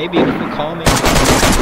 Maybe you can call me.